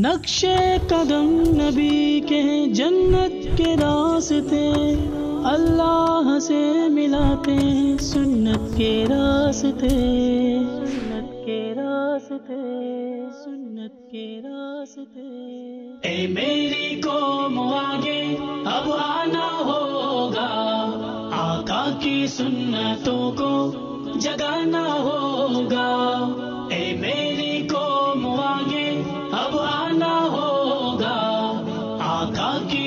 नक्शे कदम नबी के जन्नत के रास्ते अल्लाह से मिलाते हैं, सुन्नत के रास्ते। सुन्नत के रास्ते, सुन्नत के रास्ते। ए मेरी को आगे, अब आना होगा। आका की सुन्नतों को जगाना होगा।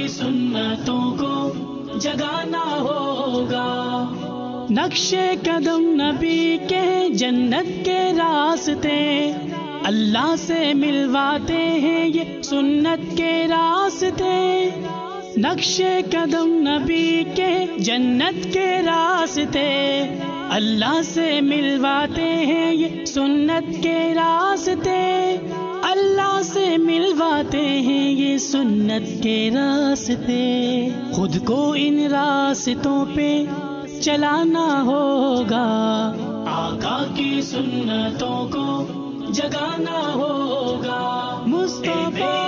सुन्नतों को जगाना होगा। नक्शे कदम नबी के जन्नत के रास्ते, अल्लाह से मिलवाते हैं ये सुन्नत के रास्ते। नक्शे कदम नबी के जन्नत के रास्ते, अल्लाह से मिलवाते हैं ये सुन्नत के रास्ते। मिलवाते हैं ये सुन्नत के रास्ते। खुद को इन रास्तों पे चलाना होगा। आका की सुन्नतों को जगाना होगा। मुस्तफ़ा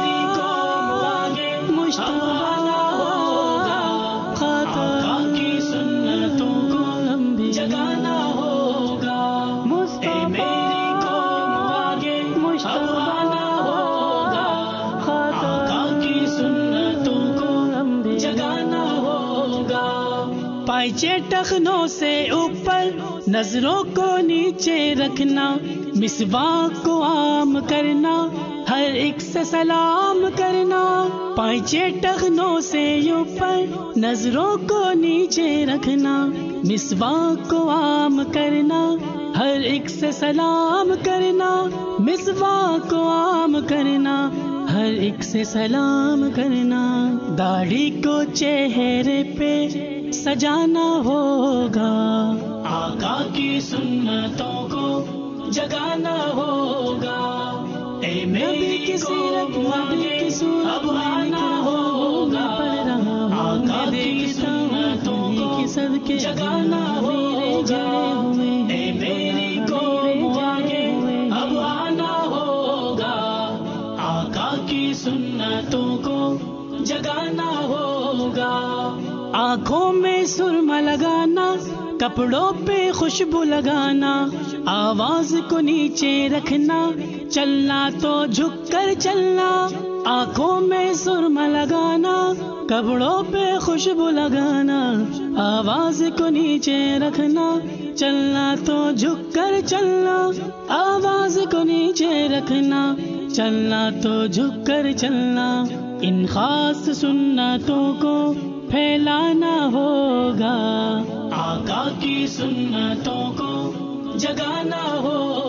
पाइचे टखनों से ऊपर, नज़रों को नीचे रखना मिसवा को आम करना, हर एक से सलाम करना। पाइचे टखनों से ऊपर, नज़रों को नीचे रखना मिसवा को आम करना, हर एक से सलाम करना मिसवा को आम करना, हर एक से सलाम करना। दाढ़ी को चेहरे पे सजाना होगा। आका की सुन्नतों को जगाना होगा। ए मेरी की सीरत नबी की सूरत अब आना होगा। आका की सुन्नतों को सदके जगाना होगा। ए मेरी को आगे अब आना होगा। आका की सुन्नतों को जगाना होगा। आँखों में सुरमा लगाना, कपड़ों पे खुशबू लगाना, आवाज़ को नीचे रखना, चलना तो झुक कर चलना। आँखों में सुरमा लगाना, कपड़ों पे खुशबू लगाना, आवाज़ को नीचे रखना, चलना तो झुक कर चलना। आवाज़ को नीचे रखना, चलना तो झुक कर चलना। इन खास सुन्नतों को फैलाना होगा। आका की सुन्नतों को जगाना होगा।